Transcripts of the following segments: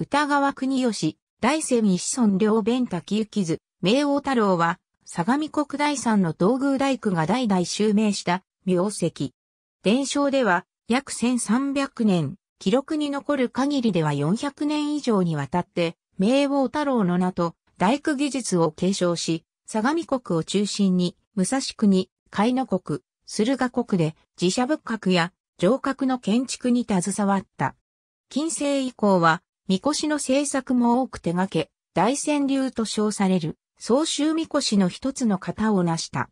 歌川国吉、大仙一村両弁滝行き図、明王太郎は、相模国大山の道宮大工が代々襲名した名跡。伝承では、約1300年、記録に残る限りでは400年以上にわたって、明王太郎の名と大工技術を継承し、相模国を中心に、武蔵国、海野国、駿河国で自社仏閣や城郭の建築に携わった。近世以降は、神輿の制作も多く手掛け、大川流と称される、総集神輿の一つの型を成した。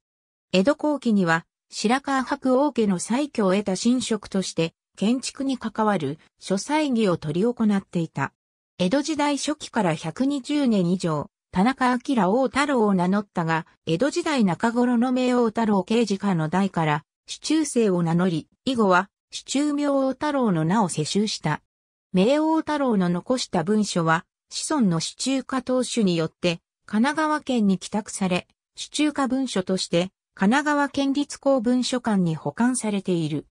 江戸後期には、白川白王家の再居を得た神職として、建築に関わる諸祭儀を取り行っていた。江戸時代初期から120年以上、田中明王太郎を名乗ったが、江戸時代中頃の名王太郎刑事課の代から、主中生を名乗り、以後は、主中名王太郎の名を世襲した。名王太郎の残した文書は、子孫の主中華当主によって、神奈川県に帰宅され、主中華文書として、神奈川県立公文書館に保管されている。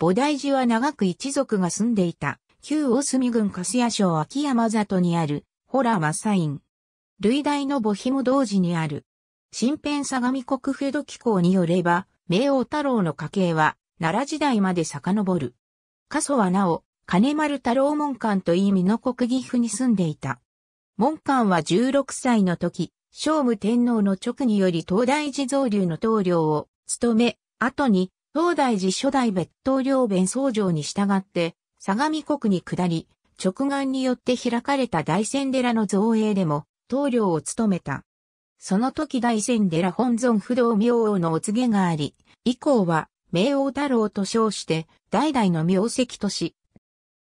菩提寺は長く一族が住んでいた、旧大隅郡粕谷省秋山里にある、ホラーマサイン。類大の母紐同時にある。新編相模国府土機構によれば、名王太郎の家系は、奈良時代まで遡る。過疎はなお、金丸太郎門館と意味の国岐阜に住んでいた。門館は16歳の時、聖武天皇の直により東大寺造流の棟梁を務め、後に東大寺初代別当領弁総城に従って、相模国に下り、直眼によって開かれた大仙寺の造営でも、棟梁を務めた。その時大仙寺本尊不動明王のお告げがあり、以降は、明王太郎と称して、代々の名跡とし、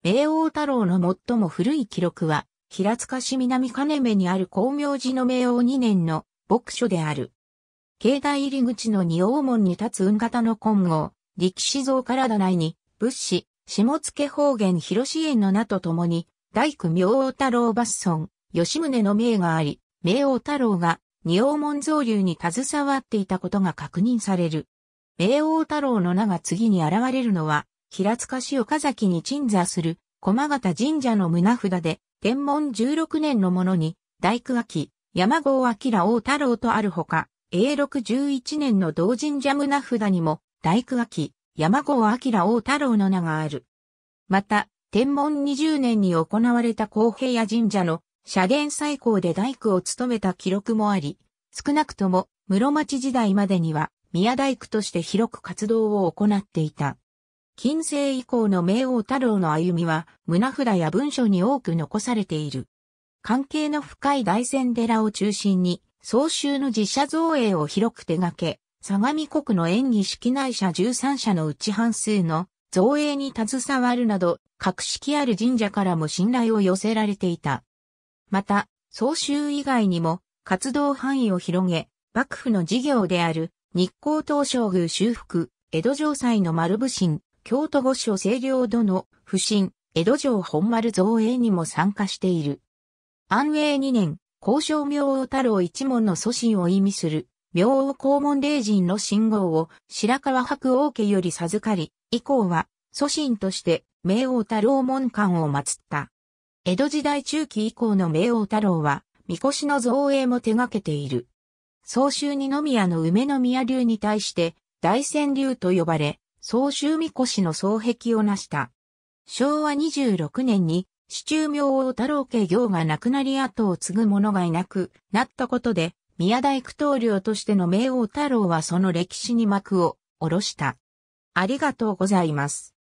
明王太郎の最も古い記録は、平塚市南金目にある光明寺の明王2年の牧所である。境内入り口の二王門に立つ運型の金剛、力士像体内に、仏師、下付方言広志園の名とともに、大工明王太郎抜尊、吉宗の名があり、明王太郎が二王門造流に携わっていたことが確認される。明王太郎の名が次に現れるのは、平塚市岡崎に鎮座する駒形神社の胸札で、天文16年のものに、大工秋、山郷明王太郎とあるほか、永禄11年の同神社胸札にも、大工秋、山郷明王太郎の名がある。また、天文20年に行われた公平谷神社の社殿最高で大工を務めた記録もあり、少なくとも室町時代までには宮大工として広く活動を行っていた。近世以降の明王太郎の歩みは、胸札や文書に多く残されている。関係の深い大仙寺を中心に、総集の自社造営を広く手掛け、相模国の演技式内社13社のうち半数の造営に携わるなど、格式ある神社からも信頼を寄せられていた。また、総集以外にも活動範囲を広げ、幕府の事業である日光東照宮修復、江戸城祭の丸武神、京都御所清涼度の不審、江戸城本丸造営にも参加している。安永2年、交渉明王太郎一門の祖神を意味する、明王黄門霊神の信号を白川白王家より授かり、以降は祖神として明王太郎門館を祀った。江戸時代中期以降の明王太郎は、神輿の造営も手掛けている。総州二宮の梅宮流に対して、大仙流と呼ばれ、総州神輿の双壁を成した。昭和26年に、市中明王太郎家行が亡くなり後を継ぐ者がいなくなったことで、宮大工棟梁としての明王太郎はその歴史に幕を下ろした。ありがとうございます。